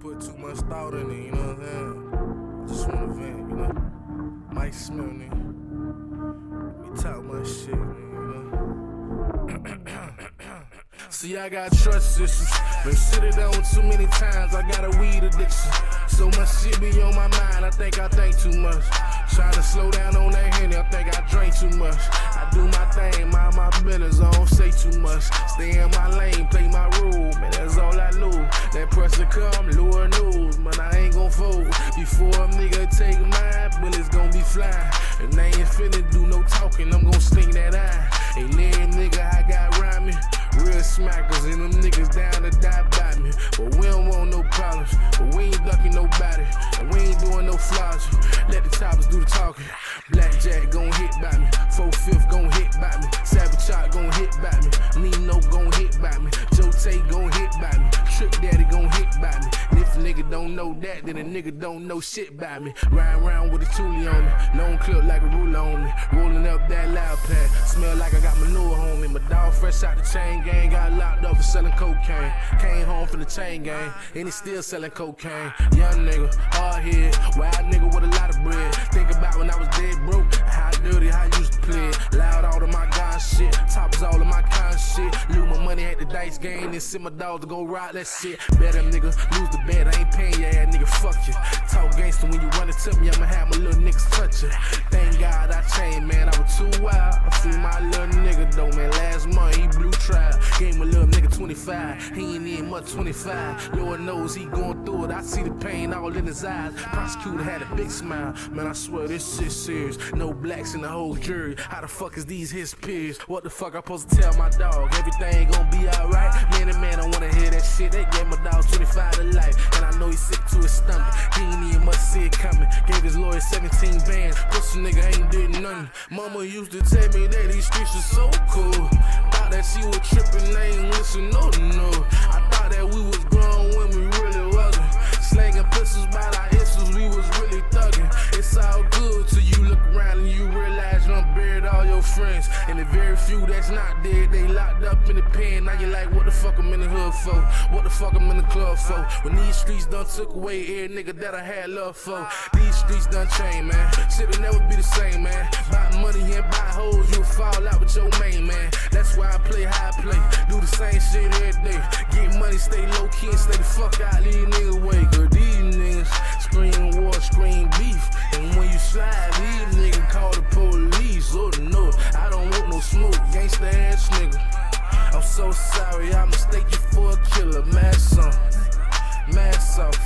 put too much thought in it, you know what I'm saying? I just wanna vent, you know? Might smell me. We talk my shit, man, you know? See, I got trust issues. Been sitting down too many times. I got a weed addiction. So much shit be on my mind. I think I think too much. Trying to slow down on that henny. I think I drink too much. I do my thing, mind my business. I too much. Stay in my lane, play my role. Man, that's all I know. That pressure come, Lord knows. Man, I ain't gon' fold. Before a nigga take mine, bullets gon' be flying. And they ain't finna do no talking. I'm gon' sling that eye. And then nigga, I got rhyming. Real smackers and them niggas down to die by me. But we don't want no problems. But we ain't ducking nobody. And we ain't doing no flaws. Let the choppers do the talking. Blackjack gon' hit by me. Four fifth gon' hit by me. Savage hit by me. Nino gon' hit by me. Joe Tate gon' hit by me. Trick Daddy gon' hit by me. And if a nigga don't know that, then a nigga don't know shit by me. Riding around with a toolie on me. Long clip like a ruler on me. Rolling up that loud pad. Smell like I got manure on me. My dog fresh out the chain gang. Got locked up for selling cocaine. Came home from the chain gang. And he still selling cocaine. Young nigga, hard head. Wild nigga Tops all of my con shit. Lose my money at the dice game. Then send my dogs to go ride that shit. Better nigga, lose the bet. I ain't paying your ass, nigga. Fuck you. Talk gangster when you run it to me. I'ma have my little niggas touch you. Thank God I changed, 25. He ain't even much 25. Lord knows he going through it. I see the pain all in his eyes. Prosecutor had a big smile. Man, I swear this shit serious. No blacks in the whole jury. How the fuck is these his peers? What the fuck I supposed to tell my dog? Everything gonna be alright. Man and man, I wanna hear that shit. They gave my dog 25 to life. And I know he's sick to his stomach. He ain't see it coming. Gave his lawyer 17 bands. Pussy nigga ain't did nothing. Mama used to tell me that these streets are so cool. Thought that she was tripping, I ain't listen, no, no. I friends. And the very few that's not dead, they locked up in the pen. Now you like, what the fuck I'm in the hood for? What the fuck I'm in the club for? When these streets done took away every nigga that I had love for. These streets done changed, man. Shit will never be the same, man. Buy money and buy hoes, you'll fall out with your main man. That's why I play how I play. Do the same shit every day. Get money, stay low key, and stay the fuck out, leave niggas away. Cause these niggas scream war, scream beef. And when you slide, gangsta ass nigga. I'm so sorry, I mistake you for a killer. Mask on, mask off.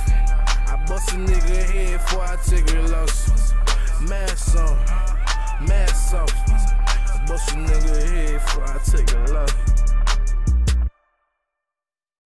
I bust a nigga head before I take a loss. Mask on, mask off. I bust a nigga head before I